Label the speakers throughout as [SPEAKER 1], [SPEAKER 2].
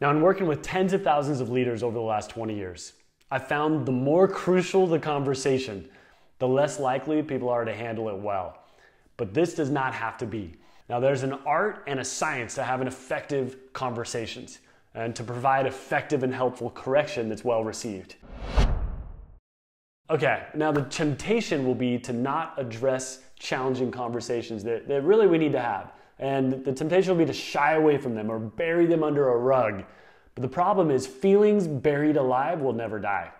[SPEAKER 1] Now, in working with tens of thousands of leaders over the last 20 years, I found the more crucial the conversation, the less likely people are to handle it well. But this does not have to be. Now, there's an art and a science to having effective conversations and to provide effective and helpful correction that's well received. Okay, now the temptation will be to not address challenging conversations that, that really we need to have. And the temptation will be to shy away from them or bury them under a rug. But the problem is, feelings buried alive will never die.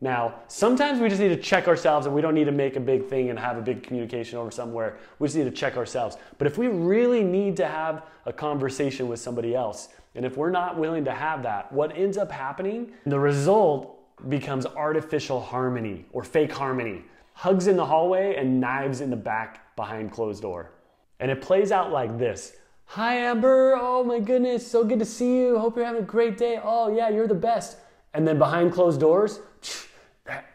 [SPEAKER 1] Now, sometimes we just need to check ourselves and we don't need to make a big thing and have a big communication over somewhere. We just need to check ourselves. But if we really need to have a conversation with somebody else, and if we're not willing to have that, what ends up happening, the result becomes artificial harmony or fake harmony. Hugs in the hallway and knives in the back behind closed door. And it plays out like this. Hi Amber, oh my goodness, so good to see you. Hope you're having a great day. Oh yeah, you're the best. And then behind closed doors,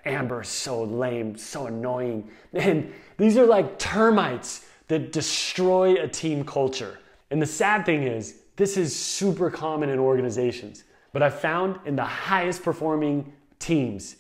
[SPEAKER 1] Amber is so lame, so annoying. And these are like termites that destroy a team culture. And the sad thing is, this is super common in organizations. But I've found in the highest performing teams,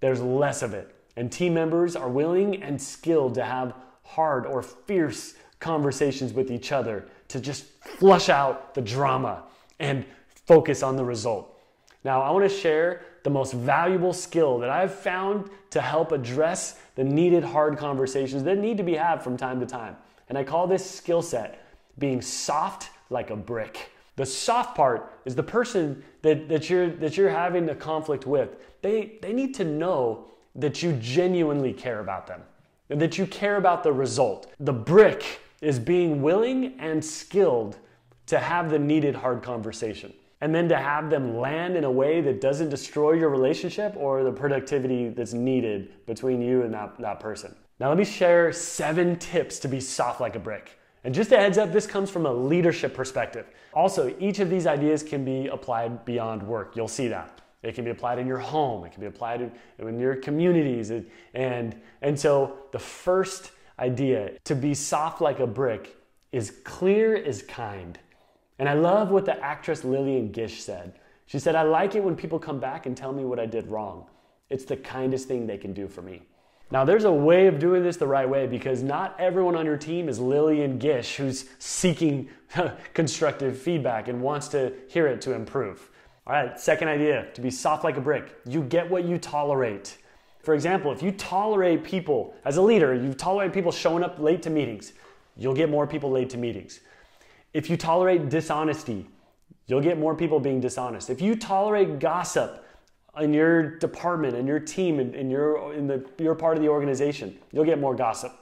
[SPEAKER 1] there's less of it. And team members are willing and skilled to have hard or fierce conversations with each other to just flush out the drama and focus on the result. Now, I want to share the most valuable skill that I've found to help address the needed hard conversations that need to be had from time to time. And I call this skill set being soft like a brick. The soft part is the person that, that, you're, that you're having a conflict with. They, they need to know that you genuinely care about them and that you care about the result. The brick is being willing and skilled to have the needed hard conversation and then to have them land in a way that doesn't destroy your relationship or the productivity that's needed between you and that, that person. Now, let me share seven tips to be soft like a brick. And just a heads up, this comes from a leadership perspective. Also, each of these ideas can be applied beyond work. You'll see that. It can be applied in your home, it can be applied in, in your communities. And, and so, the first idea to be soft like a brick is clear is kind. And I love what the actress Lillian Gish said. She said, I like it when people come back and tell me what I did wrong. It's the kindest thing they can do for me. Now, there's a way of doing this the right way because not everyone on your team is Lillian Gish who's seeking constructive feedback and wants to hear it to improve. All right, second idea to be soft like a brick. You get what you tolerate. For example, if you tolerate people, as a leader, you tolerate people showing up late to meetings, you'll get more people late to meetings. If you tolerate dishonesty, you'll get more people being dishonest. If you tolerate gossip, in your department, in your team, in, in your, in the, your part of the organization, you'll get more gossip.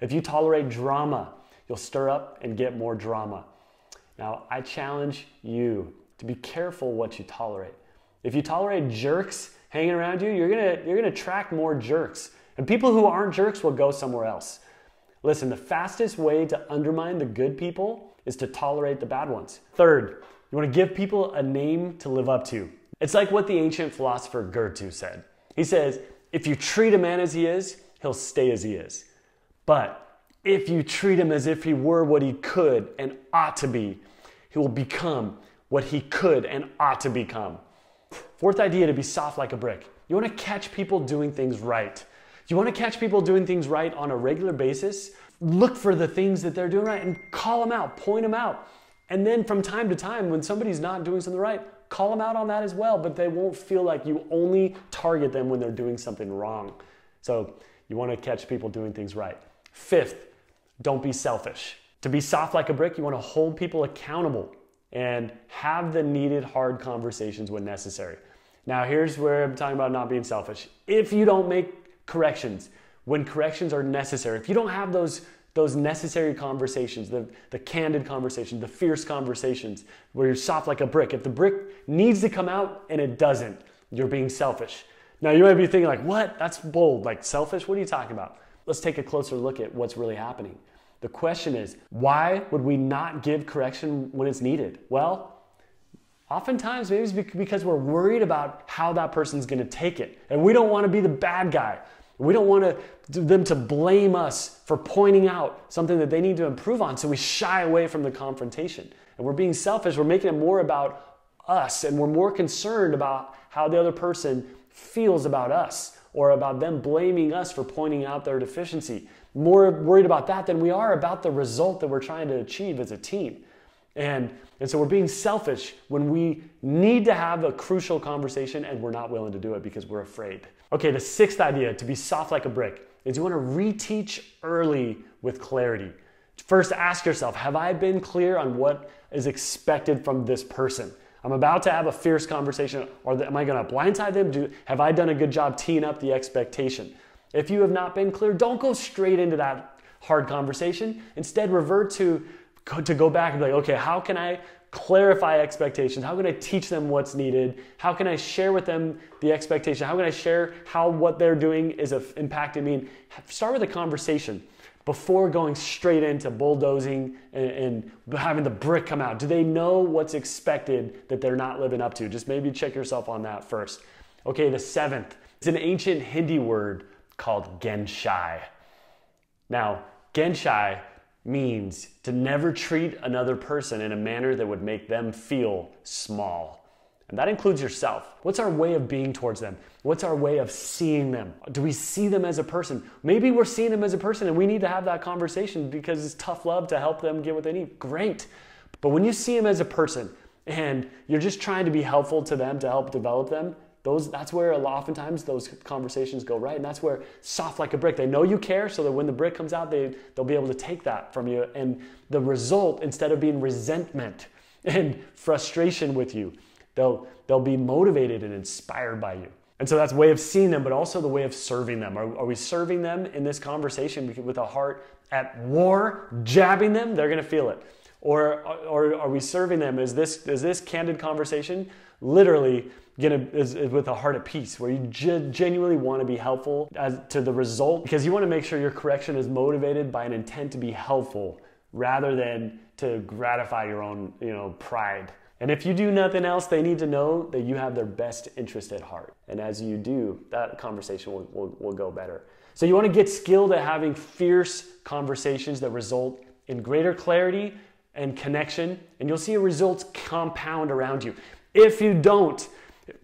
[SPEAKER 1] If you tolerate drama, you'll stir up and get more drama. Now, I challenge you to be careful what you tolerate. If you tolerate jerks hanging around you, you're gonna, you're gonna attract more jerks. And people who aren't jerks will go somewhere else. Listen, the fastest way to undermine the good people is to tolerate the bad ones. Third, you wanna give people a name to live up to. It's like what the ancient philosopher Goethe said. He says, if you treat a man as he is, he'll stay as he is. But if you treat him as if he were what he could and ought to be, he will become what he could and ought to become. Fourth idea to be soft like a brick. You want to catch people doing things right. You want to catch people doing things right on a regular basis. Look for the things that they're doing right and call them out, point them out. And then from time to time, when somebody's not doing something right, call them out on that as well, but they won't feel like you only target them when they're doing something wrong. So you want to catch people doing things right. Fifth, don't be selfish. To be soft like a brick, you want to hold people accountable and have the needed hard conversations when necessary. Now, here's where I'm talking about not being selfish. If you don't make corrections when corrections are necessary, if you don't have those those necessary conversations, the, the candid conversations, the fierce conversations where you're soft like a brick. If the brick needs to come out and it doesn't, you're being selfish. Now you might be thinking like, what? That's bold, like selfish? What are you talking about? Let's take a closer look at what's really happening. The question is, why would we not give correction when it's needed? Well, oftentimes maybe it's because we're worried about how that person's gonna take it. And we don't wanna be the bad guy. We don't want them to blame us for pointing out something that they need to improve on, so we shy away from the confrontation. And we're being selfish, we're making it more about us and we're more concerned about how the other person feels about us or about them blaming us for pointing out their deficiency. More worried about that than we are about the result that we're trying to achieve as a team. And, and so we're being selfish when we need to have a crucial conversation and we're not willing to do it because we're afraid. Okay, the sixth idea to be soft like a brick is you want to reteach early with clarity. First, ask yourself Have I been clear on what is expected from this person? I'm about to have a fierce conversation, or am I going to blindside them? Do, have I done a good job teeing up the expectation? If you have not been clear, don't go straight into that hard conversation. Instead, revert to to go back and be like, okay, how can I clarify expectations? How can I teach them what's needed? How can I share with them the expectation? How can I share how what they're doing is impacting me? And start with a conversation before going straight into bulldozing and, and, having the brick come out? Do they know what's expected that they're not living up to? Just maybe check yourself on that first. Okay, the seventh. It's an ancient Hindi word called genshai. Now, genshai means to never treat another person in a manner that would make them feel small. And that includes yourself. What's our way of being towards them? What's our way of seeing them? Do we see them as a person? Maybe we're seeing them as a person and we need to have that conversation because it's tough love to help them get what they need. Great. But when you see them as a person and you're just trying to be helpful to them to help develop them, those that's where oftentimes those conversations go right and that's where soft like a brick they know you care so that when the brick comes out they they'll be able to take that from you and the result instead of being resentment and frustration with you They'll, they'll be motivated and inspired by you. And so that's way of seeing them, but also the way of serving them. Are, are we serving them in this conversation with a heart at war, jabbing them? They're going to feel it. Or, or are we serving them? Is this, is this candid conversation literally gonna, is, is with a heart at peace, where you genuinely want to be helpful as to the result? Because you want to make sure your correction is motivated by an intent to be helpful rather than to gratify your own you know, pride. And if you do nothing else, they need to know that you have their best interest at heart. And as you do, that conversation will, will, will go better. So you want to get skilled at having fierce conversations that result in greater clarity and connection, and you'll see a results compound around you. If you don't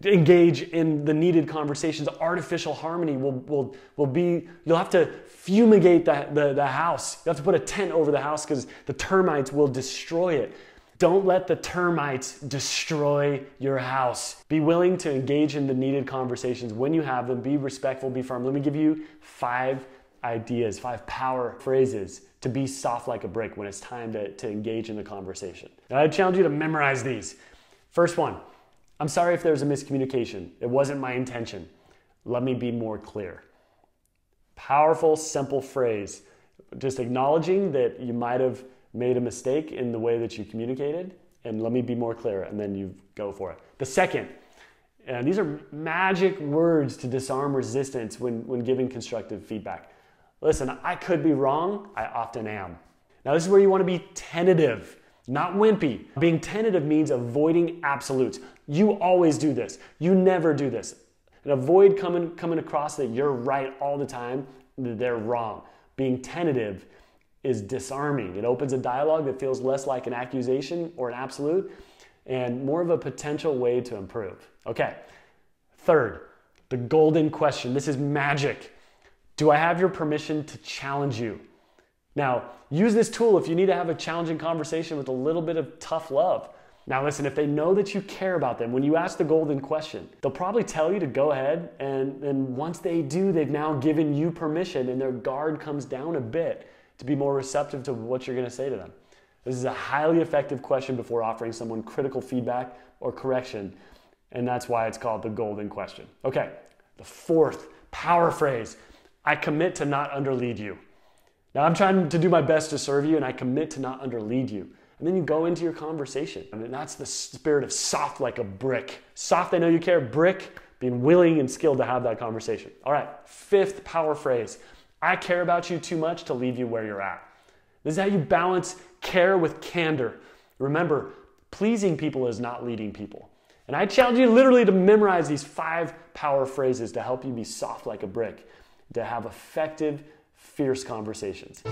[SPEAKER 1] engage in the needed conversations, artificial harmony will, will, will be, you'll have to fumigate the, the, the house. You have to put a tent over the house because the termites will destroy it. Don't let the termites destroy your house. Be willing to engage in the needed conversations when you have them. Be respectful, be firm. Let me give you five ideas, five power phrases to be soft like a brick when it's time to, to engage in the conversation. I challenge you to memorize these. First one I'm sorry if there was a miscommunication. It wasn't my intention. Let me be more clear. Powerful, simple phrase. Just acknowledging that you might have made a mistake in the way that you communicated, and let me be more clear, and then you go for it. The second, and these are magic words to disarm resistance when, when giving constructive feedback. Listen, I could be wrong, I often am. Now, this is where you want to be tentative, not wimpy. Being tentative means avoiding absolutes. You always do this, you never do this. And avoid coming, coming across that you're right all the time, they're wrong. Being tentative is disarming. It opens a dialogue that feels less like an accusation or an absolute and more of a potential way to improve. Okay, third, the golden question. This is magic. Do I have your permission to challenge you? Now, use this tool if you need to have a challenging conversation with a little bit of tough love. Now, listen, if they know that you care about them, when you ask the golden question, they'll probably tell you to go ahead. And, and once they do, they've now given you permission and their guard comes down a bit to be more receptive to what you're going to say to them. This is a highly effective question before offering someone critical feedback or correction, and that's why it's called the golden question. Okay, the fourth power phrase I commit to not underlead you. Now, I'm trying to do my best to serve you, and I commit to not underlead you. And then you go into your conversation. I mean, that's the spirit of soft like a brick. Soft, I know you care. Brick, being willing and skilled to have that conversation. All right, fifth power phrase I care about you too much to leave you where you're at. This is how you balance care with candor. Remember, pleasing people is not leading people. And I challenge you literally to memorize these five power phrases to help you be soft like a brick, to have effective, fierce conversations.